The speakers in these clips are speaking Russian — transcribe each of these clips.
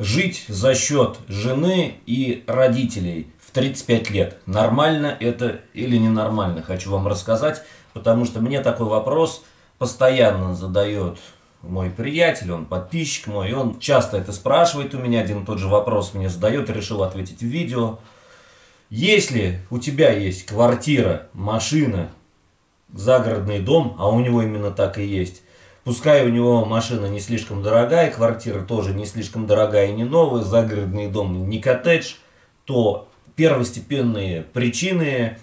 жить за счет жены и родителей в 35 лет. Нормально это или ненормально, хочу вам рассказать, потому что мне такой вопрос постоянно задает мой приятель, он подписчик мой, и он часто это спрашивает у меня, один и тот же вопрос мне задает, решил ответить в видео. Если у тебя есть квартира, машина, загородный дом, а у него именно так и есть, Пускай у него машина не слишком дорогая, квартира тоже не слишком дорогая и не новая, загородный дом не коттедж, то первостепенные причины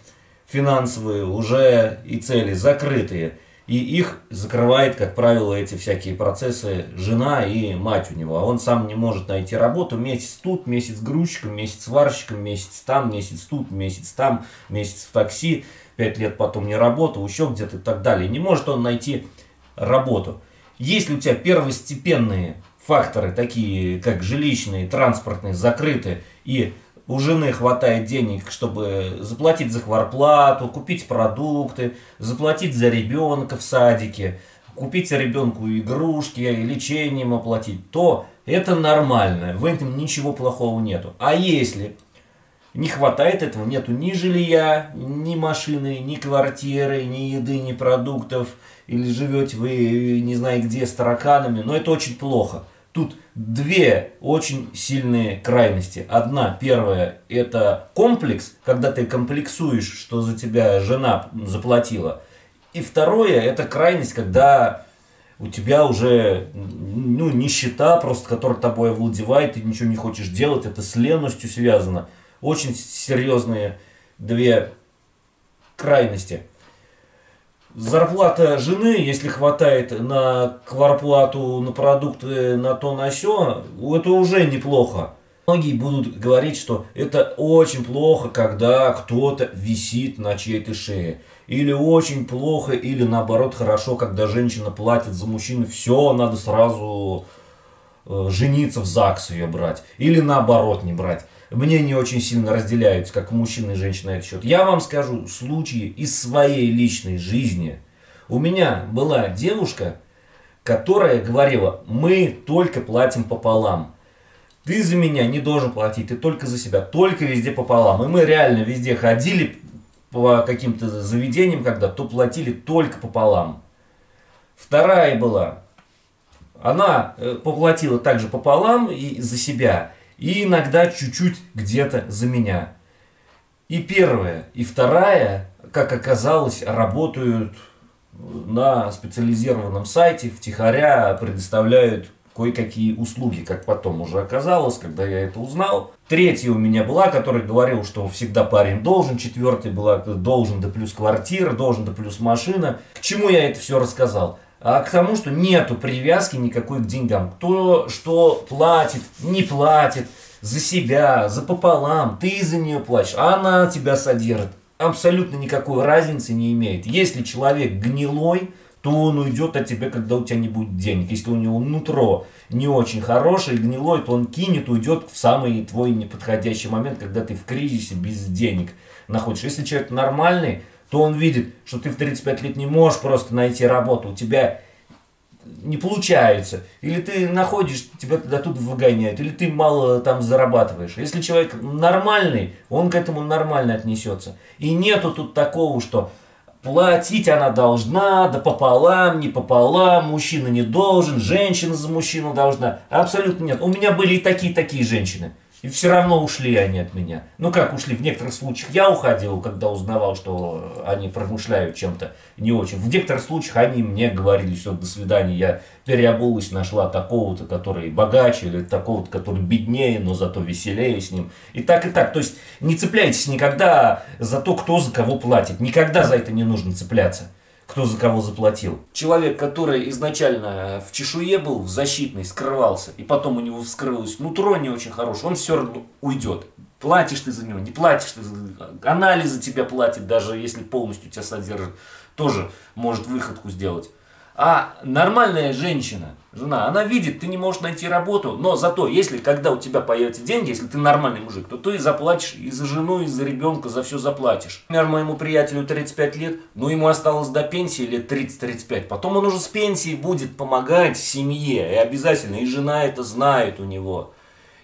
финансовые уже и цели закрытые. И их закрывает, как правило, эти всякие процессы жена и мать у него. А он сам не может найти работу. Месяц тут, месяц грузчиком, месяц сварщиком, месяц там, месяц тут, месяц там, месяц в такси. Пять лет потом не работал, еще где-то и так далее. Не может он найти работу. Если у тебя первостепенные факторы, такие как жилищные, транспортные, закрыты, и у жены хватает денег, чтобы заплатить за кварплату, купить продукты, заплатить за ребенка в садике, купить ребенку игрушки, лечение ему оплатить, то это нормально, в этом ничего плохого нету. А если не хватает этого, нету ни жилья, ни машины, ни квартиры, ни еды, ни продуктов, или живете вы не знаю где с тараканами, но это очень плохо. Тут две очень сильные крайности. Одна, первая, это комплекс, когда ты комплексуешь, что за тебя жена заплатила. И второе, это крайность, когда у тебя уже ну, нищета, просто которая тобой овладевает, ты ничего не хочешь делать, это с ленностью связано. Очень серьезные две крайности. Зарплата жены, если хватает на кварплату, на продукты, на то, на все, это уже неплохо. Многие будут говорить, что это очень плохо, когда кто-то висит на чьей-то шее. Или очень плохо, или наоборот хорошо, когда женщина платит за мужчину, все, надо сразу жениться в ЗАГС ее брать. Или наоборот не брать мнения очень сильно разделяются, как мужчина и женщина на этот счет. Я вам скажу случаи из своей личной жизни. У меня была девушка, которая говорила, мы только платим пополам. Ты за меня не должен платить, ты только за себя, только везде пополам. И мы реально везде ходили по каким-то заведениям, когда то платили только пополам. Вторая была, она э, поплатила также пополам и за себя, и иногда чуть-чуть где-то за меня. И первая, и вторая, как оказалось, работают на специализированном сайте, втихаря предоставляют кое-какие услуги, как потом уже оказалось, когда я это узнал. Третья у меня была, которая говорил, что всегда парень должен. Четвертая была должен да плюс квартира, должен да плюс машина. К чему я это все рассказал? А к тому, что нету привязки никакой к деньгам. Кто что платит, не платит, за себя, за пополам, ты за нее платишь, а она тебя содержит. Абсолютно никакой разницы не имеет. Если человек гнилой, то он уйдет от тебя, когда у тебя не будет денег. Если у него нутро не очень хорошее, гнилой, то он кинет, уйдет в самый твой неподходящий момент, когда ты в кризисе без денег находишься. Если человек нормальный, то он видит, что ты в 35 лет не можешь просто найти работу, у тебя не получается, или ты находишь, тебя туда тут выгоняют, или ты мало там зарабатываешь. Если человек нормальный, он к этому нормально отнесется. И нету тут такого, что платить она должна, да пополам, не пополам, мужчина не должен, женщина за мужчину должна. Абсолютно нет. У меня были и такие-такие женщины. И все равно ушли они от меня. Ну как ушли? В некоторых случаях я уходил, когда узнавал, что они промышляют чем-то не очень. В некоторых случаях они мне говорили, все, до свидания, я переобулась, нашла такого-то, который богаче, или такого-то, который беднее, но зато веселее с ним. И так, и так. То есть не цепляйтесь никогда за то, кто за кого платит. Никогда за это не нужно цепляться кто за кого заплатил. Человек, который изначально в чешуе был, в защитной, скрывался, и потом у него вскрылось нутро не очень хорошее, он все равно уйдет. Платишь ты за него, не платишь ты, анализы тебя платит, даже если полностью тебя содержит, тоже может выходку сделать. А нормальная женщина, жена, она видит, ты не можешь найти работу, но зато, если когда у тебя появятся деньги, если ты нормальный мужик, то ты заплатишь и за жену, и за ребенка, за все заплатишь. Например, моему приятелю 35 лет, но ему осталось до пенсии лет 30-35. Потом он уже с пенсии будет помогать семье, и обязательно, и жена это знает у него.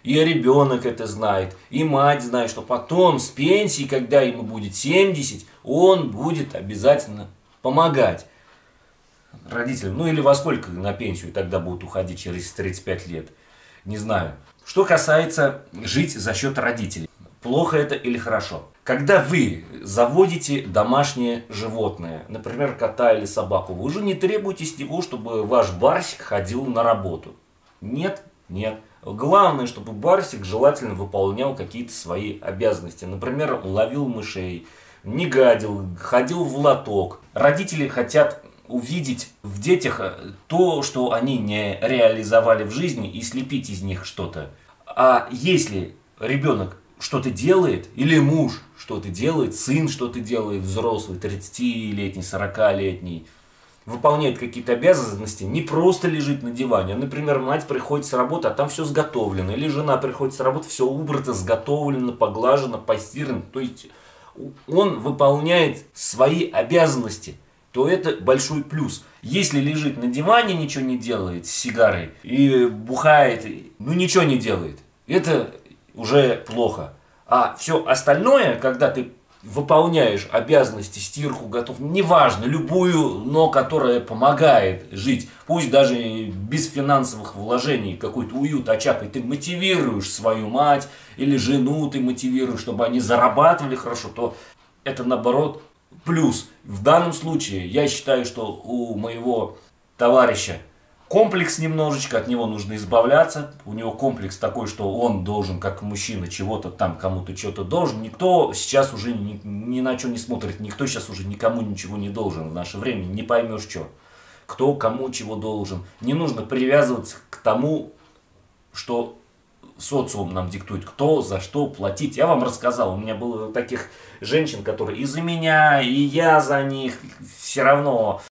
и ребенок это знает, и мать знает, что потом с пенсии, когда ему будет 70, он будет обязательно помогать родителям. Ну или во сколько на пенсию тогда будут уходить через 35 лет. Не знаю. Что касается жить за счет родителей. Плохо это или хорошо? Когда вы заводите домашнее животное, например, кота или собаку, вы уже не требуете с него, чтобы ваш барсик ходил на работу. Нет, нет. Главное, чтобы барсик желательно выполнял какие-то свои обязанности. Например, ловил мышей, не гадил, ходил в лоток. Родители хотят увидеть в детях то, что они не реализовали в жизни и слепить из них что-то. А если ребенок что-то делает, или муж что-то делает, сын что-то делает, взрослый, 30-летний, 40-летний, выполняет какие-то обязанности, не просто лежит на диване. Например, мать приходит с работы, а там все сготовлено. Или жена приходит с работы, все убрано, сготовлено, поглажено, постирано. То есть он выполняет свои обязанности то это большой плюс. Если лежит на диване, ничего не делает с сигарой и бухает, ну ничего не делает, это уже плохо. А все остальное, когда ты выполняешь обязанности, стирку, готов, неважно, любую, но которая помогает жить, пусть даже без финансовых вложений, какой-то уют, очаг, и ты мотивируешь свою мать или жену, ты мотивируешь, чтобы они зарабатывали хорошо, то это наоборот плюс. В данном случае я считаю, что у моего товарища комплекс немножечко, от него нужно избавляться. У него комплекс такой, что он должен, как мужчина, чего-то там, кому-то что-то должен. Никто сейчас уже ни, ни на что не смотрит, никто сейчас уже никому ничего не должен в наше время, не поймешь что. Кто кому чего должен. Не нужно привязываться к тому, что социум нам диктует, кто за что платить. Я вам рассказал, у меня было таких женщин, которые и за меня, и я за них, все равно